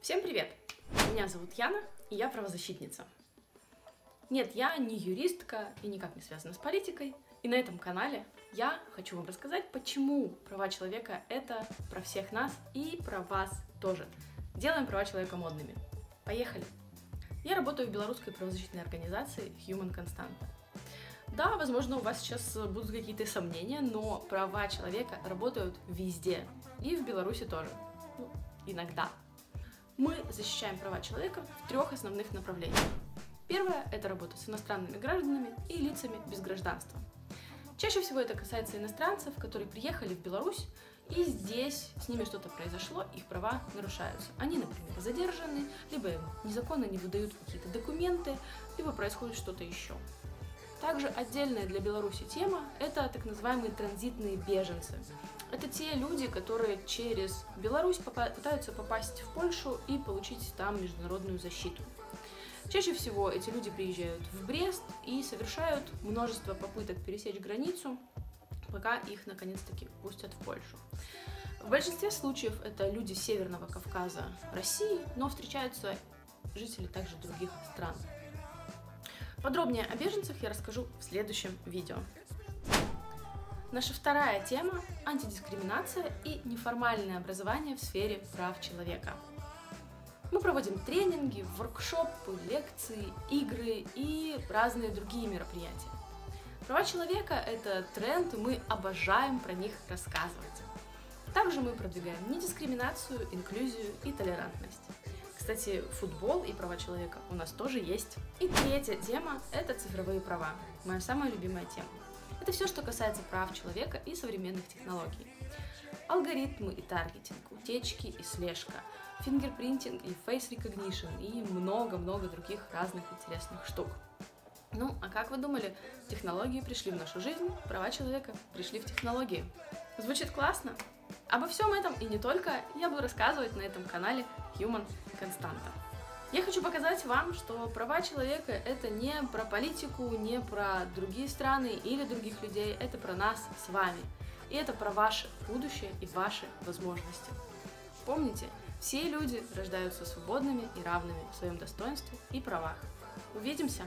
Всем привет! Меня зовут Яна, и я правозащитница. Нет, я не юристка и никак не связана с политикой, и на этом канале я хочу вам рассказать, почему права человека — это про всех нас и про вас тоже. Делаем права человека модными. Поехали! Я работаю в белорусской правозащитной организации Human Constant. Да, возможно, у вас сейчас будут какие-то сомнения, но права человека работают везде. И в Беларуси тоже. Ну, иногда. Мы защищаем права человека в трех основных направлениях. Первое – это работа с иностранными гражданами и лицами без гражданства. Чаще всего это касается иностранцев, которые приехали в Беларусь, и здесь с ними что-то произошло, их права нарушаются. Они, например, задержаны, либо незаконно не выдают какие-то документы, либо происходит что-то еще. Также отдельная для Беларуси тема – это так называемые транзитные беженцы. Это те люди, которые через Беларусь пытаются попасть в Польшу и получить там международную защиту. Чаще всего эти люди приезжают в Брест и совершают множество попыток пересечь границу, пока их наконец-таки пустят в Польшу. В большинстве случаев это люди Северного Кавказа, России, но встречаются жители также других стран. Подробнее о беженцах я расскажу в следующем видео. Наша вторая тема – антидискриминация и неформальное образование в сфере прав человека. Мы проводим тренинги, воркшопы, лекции, игры и разные другие мероприятия. Права человека – это тренд, и мы обожаем про них рассказывать. Также мы продвигаем недискриминацию, инклюзию и толерантность. Кстати, футбол и права человека у нас тоже есть. И третья тема – это цифровые права. Моя самая любимая тема. Это все, что касается прав человека и современных технологий. Алгоритмы и таргетинг, утечки и слежка, фингерпринтинг и face recognition и много-много других разных интересных штук. Ну, а как вы думали, технологии пришли в нашу жизнь, права человека пришли в технологии? Звучит классно? Обо всем этом и не только я буду рассказывать на этом канале Human Константа. Я хочу показать вам, что права человека это не про политику, не про другие страны или других людей, это про нас с вами. И это про ваше будущее и ваши возможности. Помните, все люди рождаются свободными и равными в своем достоинстве и правах. Увидимся!